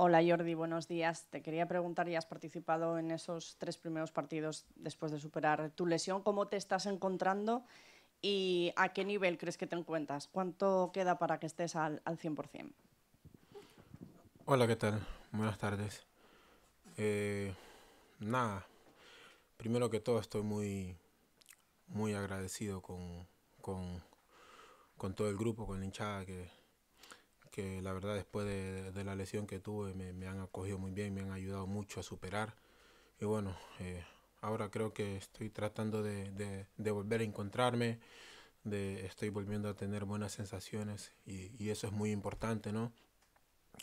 Hola Jordi, buenos días. Te quería preguntar, ya has participado en esos tres primeros partidos después de superar tu lesión, ¿cómo te estás encontrando y a qué nivel crees que te encuentras? ¿Cuánto queda para que estés al, al 100%? Hola, ¿qué tal? Buenas tardes. Eh, nada, primero que todo estoy muy, muy agradecido con, con, con todo el grupo, con la hinchada que que la verdad después de, la lesión que tuve me, han acogido muy bien, me han ayudado mucho a superar. Y bueno, eh, ahora creo que estoy tratando de, volver a encontrarme, de, estoy volviendo a tener buenas sensaciones y, eso es muy importante, ¿no?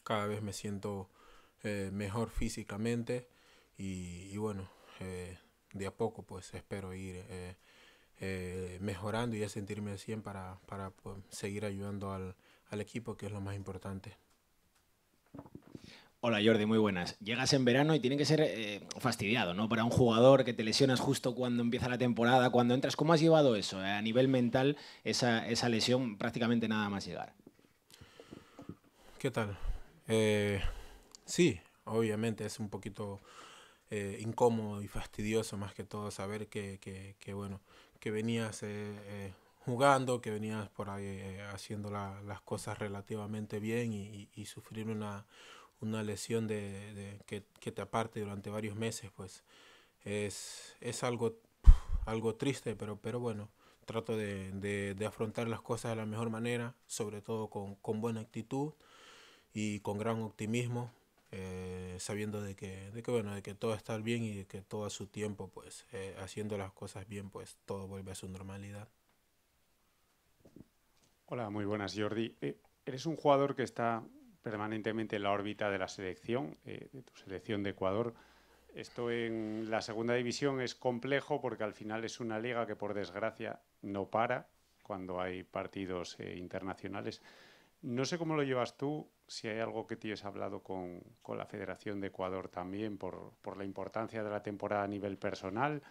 Cada vez me siento eh, mejor físicamente y, bueno, eh, de a poco pues espero ir mejorando y a sentirme al 100 para, para pues, seguir ayudando al, al equipo, que es lo más importante. Hola Jordi, muy buenas. Llegas en verano y tiene que ser eh, fastidiado, ¿no? Para un jugador que te lesionas justo cuando empieza la temporada, cuando entras. ¿Cómo has llevado eso? Eh, a nivel mental, esa, esa, lesión, prácticamente nada más llegar. ¿Qué tal? Eh, sí, obviamente es un poquito incómodo y fastidioso más que todo saber que, que, que bueno, que venías jugando, que venías por ahí eh, haciendo las cosas relativamente bien y, sufrir una, una lesión de, que, te aparte durante varios meses, pues es, es algo, algo triste, pero, pero bueno, trato de, afrontar las cosas de la mejor manera, sobre todo con, buena actitud y con gran optimismo, eh, sabiendo de que, de que, bueno, de que todo está bien y de que todo a su tiempo, pues eh, haciendo las cosas bien, pues todo vuelve a su normalidad. Hola, muy buenas, Jordi. Eh, eres un jugador que está permanentemente en la órbita de la selección, eh, de tu selección de Ecuador. Esto en la segunda división es complejo porque al final es una liga que por desgracia no para cuando hay partidos eh, internacionales. No sé cómo lo llevas tú, si hay algo que tienes hablado con, con la Federación de Ecuador también por, por, la importancia de la temporada a nivel personal.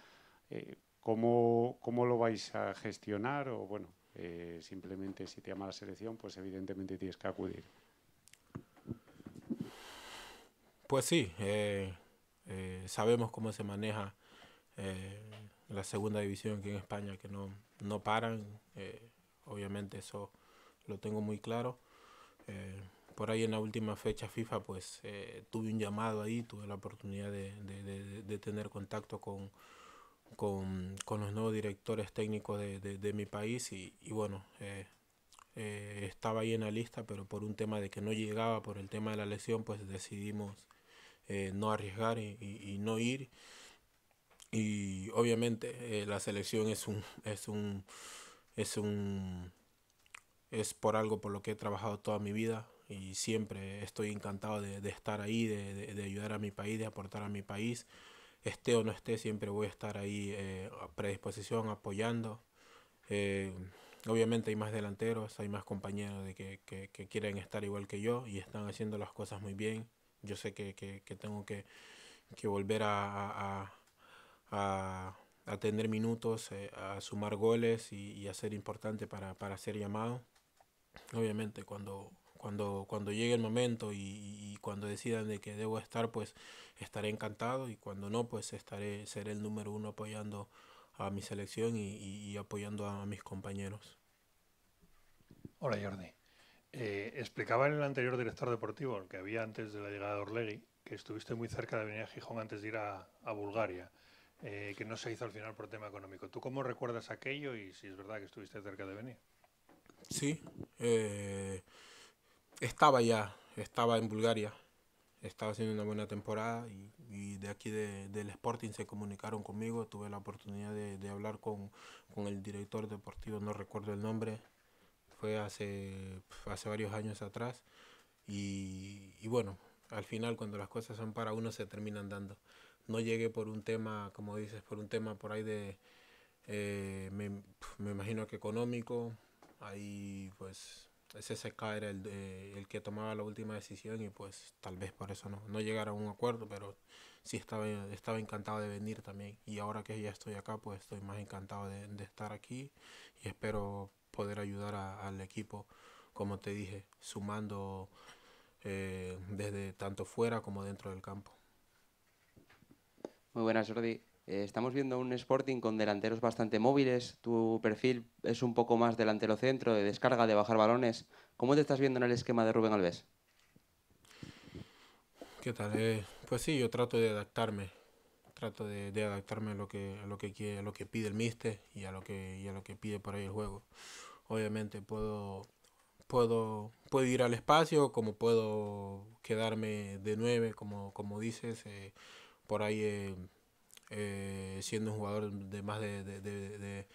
¿cómo, ¿Cómo lo vais a gestionar? O bueno, eh, simplemente si te llama la selección, pues evidentemente tienes que acudir. Pues sí, eh, eh, sabemos cómo se maneja la segunda división aquí en España, que no, no paran. obviamente eso lo tengo muy claro. por ahí en la última fecha FIFA, pues tuve un llamado ahí, tuve la oportunidad de tener contacto con con, con los nuevos directores técnicos de, de, mi país y, y bueno, eh, eh, estaba ahí en la lista, pero por un tema de que no llegaba, por el tema de la lesión, pues decidimos eh, no arriesgar y, y, no ir. Y obviamente la selección es un, es un, es un, es por algo por lo que he trabajado toda mi vida y siempre estoy encantado de, de estar ahí, de, de, ayudar a mi país, de aportar a mi país esté o no esté, siempre voy a estar ahí eh, a predisposición, apoyando. Eh, obviamente hay más delanteros, hay más compañeros de que, que, quieren estar igual que yo y están haciendo las cosas muy bien. Yo sé que, tengo que, volver a, a, tener minutos, eh, a sumar goles y, a ser importante para, para ser llamado. Obviamente cuando, cuando, cuando llegue el momento y, cuando decidan de que debo estar, pues estaré encantado y cuando no, pues estaré, seré el número uno apoyando a mi selección y, apoyando a mis compañeros. Hola Jordi. Eh, explicaba en el anterior director deportivo, el que había antes de la llegada de Orlegui, que estuviste muy cerca de venir a Gijón antes de ir a, Bulgaria, eh, que no se hizo al final por tema económico. ¿Tú cómo recuerdas aquello y si es verdad que estuviste cerca de venir? Sí, eh, estaba ya, estaba en Bulgaria, estaba haciendo una buena temporada y, de aquí del Sporting se comunicaron conmigo, tuve la oportunidad de, hablar con, el director deportivo, no recuerdo el nombre, fue hace, hace varios años atrás y, bueno, al final cuando las cosas son para uno se terminan dando. No llegué por un tema, como dices, por un tema por ahí de, eh, me, me imagino que económico, ahí pues ese SK era el, el que tomaba la última decisión y pues tal vez por eso no, no llegara a un acuerdo, pero sí estaba, estaba encantado de venir también. Y ahora que ya estoy acá, pues estoy más encantado de, estar aquí y espero poder ayudar al equipo, como te dije, sumando eh, desde tanto fuera como dentro del campo. Muy buenas, Jordi. Eh, estamos viendo un Sporting con delanteros bastante móviles. Tu perfil es un poco más delantero centro, de descarga, de bajar balones. ¿Cómo te estás viendo en el esquema de Rubén Alves? ¿Qué tal? Eh, pues sí, yo trato de adaptarme. Trato de, adaptarme a lo que lo que quiere, lo que pide el míster y a lo que y a lo que pide por ahí el juego. Obviamente puedo puedo puedo ir al espacio, como puedo quedarme de nueve, como como dices, eh, por ahí eh, siendo un jugador de más de, de, de,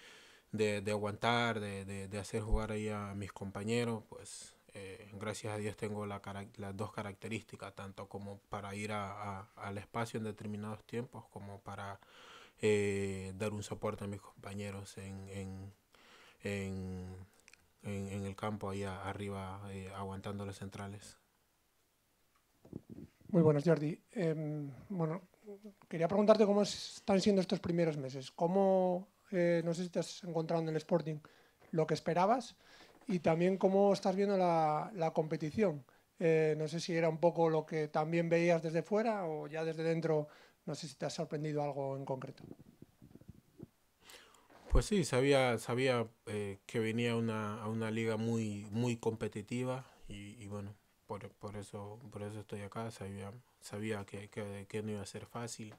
de, de aguantar, de, hacer jugar ahí a mis compañeros, pues eh, gracias a Dios tengo la, las dos características, tanto como para ir a, al espacio en determinados tiempos, como para eh, dar un soporte a mis compañeros en, en, en, en, el campo ahí arriba, aguantando las centrales. Muy buenas, Jordi. Eh, bueno, quería preguntarte cómo están siendo estos primeros meses. ¿Cómo, eh, no sé si te has encontrado en el Sporting lo que esperabas? Y también cómo estás viendo la, la competición. Eh, no sé si era un poco lo que también veías desde fuera o ya desde dentro, no sé si te ha sorprendido algo en concreto. Pues sí, sabía, sabía eh, que venía una, a una liga muy, muy competitiva y, y bueno, por, eso, por eso estoy acá, sabía, sabía que, que, no iba a ser fácil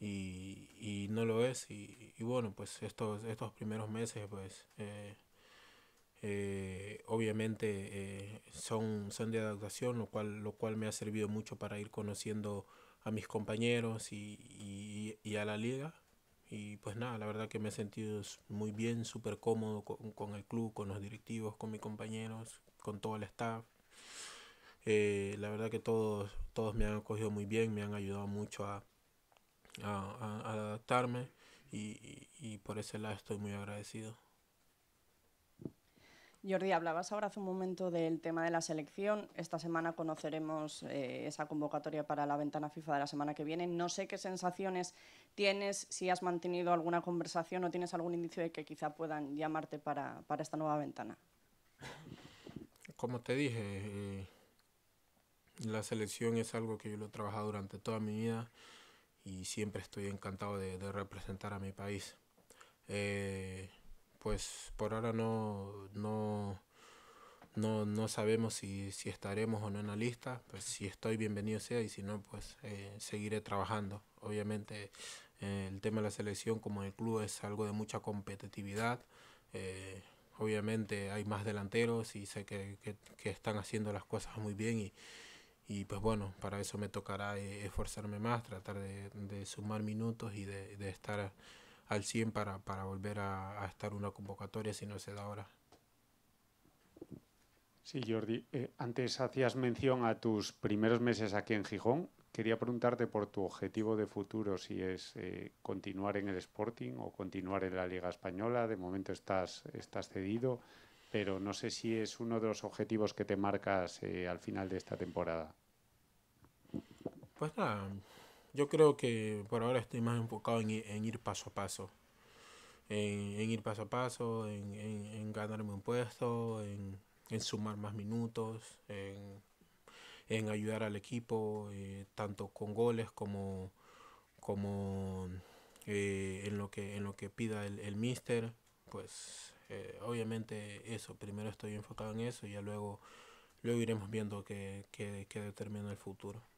y, y no lo es y, y, bueno, pues estos, estos primeros meses pues eh, eh, obviamente eh, son, son de adaptación, lo cual, lo cual me ha servido mucho para ir conociendo a mis compañeros y, y, y a la liga. Y pues nada, la verdad que me he sentido muy bien, súper cómodo con, con, el club, con los directivos, con mis compañeros, con todo el staff. Eh, la verdad que todos, todos me han acogido muy bien, me han ayudado mucho a, a, a adaptarme y, y, y por ese lado estoy muy agradecido. Jordi, hablabas ahora hace un momento del tema de la selección. Esta semana conoceremos eh, esa convocatoria para la ventana FIFA de la semana que viene. No sé qué sensaciones tienes, si has mantenido alguna conversación o tienes algún indicio de que quizá puedan llamarte para, para esta nueva ventana. Como te dije, eh, la selección es algo que yo lo he trabajado durante toda mi vida y siempre estoy encantado de, de representar a mi país. Eh, pues por ahora no, no, no, no sabemos si, si, estaremos o no en la lista, pues si estoy bienvenido sea y si no, pues eh, seguiré trabajando. Obviamente eh, el tema de la selección como el club es algo de mucha competitividad. Eh, obviamente hay más delanteros y sé que, que, que, están haciendo las cosas muy bien y, y pues bueno, para eso me tocará eh, esforzarme más, tratar de, de sumar minutos y de, de estar al 100 para, para volver a, a, estar una convocatoria si no se da ahora. Sí, Jordi, eh, antes hacías mención a tus primeros meses aquí en Gijón. Quería preguntarte por tu objetivo de futuro, si es eh, continuar en el Sporting o continuar en la Liga Española. De momento estás, estás cedido, pero no sé si es uno de los objetivos que te marcas al final de esta temporada. Pues nada, yo creo que por ahora estoy más enfocado en, ir paso a paso. En, ir paso a paso, en, ganarme un puesto, en, sumar más minutos, en, ayudar al equipo, eh, tanto con goles como, como eh, en, lo que, en lo que pida el, míster. Pues eh, obviamente eso, primero estoy enfocado en eso y ya luego, luego iremos viendo qué, qué, qué determina el futuro.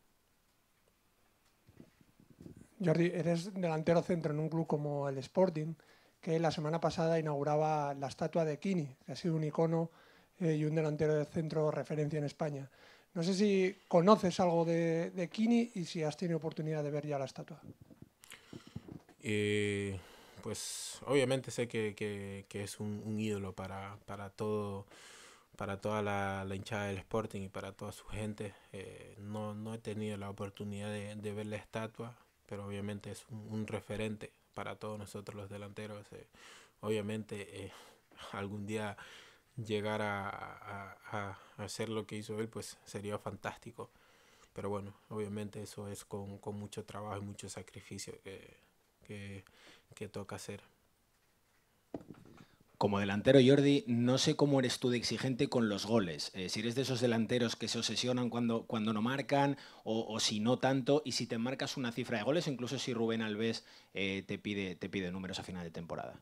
Jordi, eres delantero centro en un club como el Sporting, que la semana pasada inauguraba la estatua de Kini, que ha sido un icono eh, y un delantero de centro referencia en España. No sé si conoces algo de, de, Kini y si has tenido oportunidad de ver ya la estatua. Eh, pues obviamente sé que, que, que es un, un, ídolo para, para todo para toda la, la, hinchada del Sporting y para toda su gente. Eh, no, no he tenido la oportunidad de, de ver la estatua, pero obviamente es un, referente para todos nosotros los delanteros. Eh, obviamente eh, algún día llegar a, a, a, hacer lo que hizo él, pues sería fantástico. Pero bueno, obviamente eso es con, con mucho trabajo y mucho sacrificio que, que toca hacer. Como delantero, Jordi, no sé cómo eres tú de exigente con los goles. Eh, si eres de esos delanteros que se obsesionan cuando, cuando no marcan, o, si no tanto, y si te marcas una cifra de goles, incluso si Rubén Alves eh, te, pide, te pide números a final de temporada.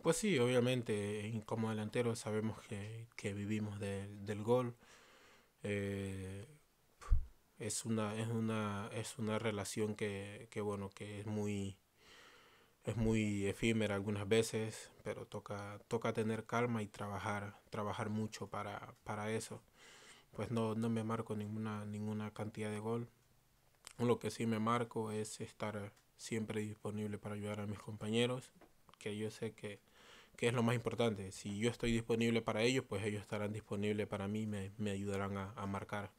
Pues sí, obviamente, como delantero sabemos que, vivimos del gol. Eh, es una, es una, es una relación que, que bueno, que es muy es muy efímera algunas veces, pero toca, toca tener calma y trabajar, trabajar mucho para, para eso. Pues no, no me marco ninguna, ninguna cantidad de gol. Lo que sí me marco es estar siempre disponible para ayudar a mis compañeros, que yo sé que, que es lo más importante. Si yo estoy disponible para ellos, pues ellos estarán disponibles para mí y me, me ayudarán a, a marcar.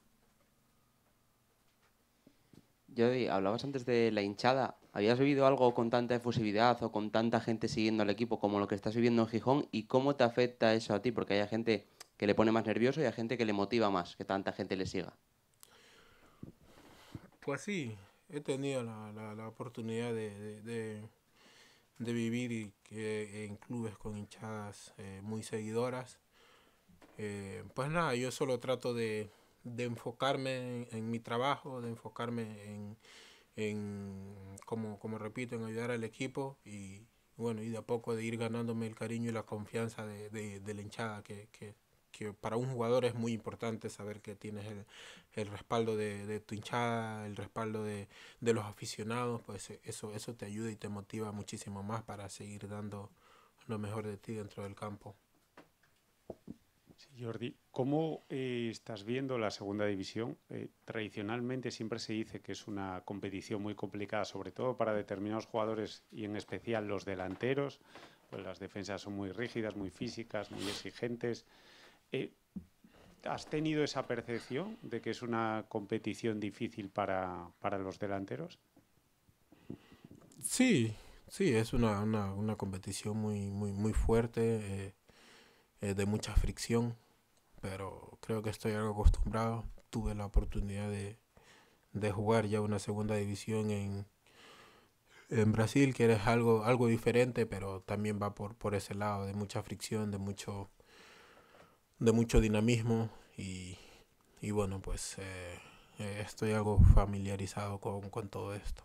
Yo hablabas antes de la hinchada. ¿Habías vivido algo con tanta efusividad o con tanta gente siguiendo al equipo como lo que estás viviendo en Gijón? ¿Y cómo te afecta eso a ti? Porque hay gente que le pone más nervioso y hay gente que le motiva más que tanta gente le siga. Pues sí, he tenido la, oportunidad de, vivir y, en clubes con hinchadas eh, muy seguidoras. Eh, pues nada, yo solo trato de, de enfocarme en, mi trabajo, de enfocarme en, en como, como repito, en ayudar al equipo y bueno, y de a poco de ir ganándome el cariño y la confianza de, de, la hinchada, que, que, que, para un jugador es muy importante saber que tienes el, el respaldo de, de, tu hinchada, el respaldo de, de los aficionados, pues eso, eso te ayuda y te motiva muchísimo más para seguir dando lo mejor de ti dentro del campo. Jordi, ¿cómo eh, estás viendo la segunda división? Eh, tradicionalmente siempre se dice que es una competición muy complicada, sobre todo para determinados jugadores y en especial los delanteros. Pues las defensas son muy rígidas, muy físicas, muy exigentes. Eh, ¿Has tenido esa percepción de que es una competición difícil para, los delanteros? Sí, sí, es una, una, competición muy, muy, muy fuerte, de mucha fricción pero creo que estoy algo acostumbrado. Tuve la oportunidad de, de jugar ya una segunda división en, en Brasil, que es algo, algo diferente, pero también va por, por ese lado, de mucha fricción, de mucho, de mucho dinamismo y, y bueno, pues eh, eh, estoy algo familiarizado con, con todo esto.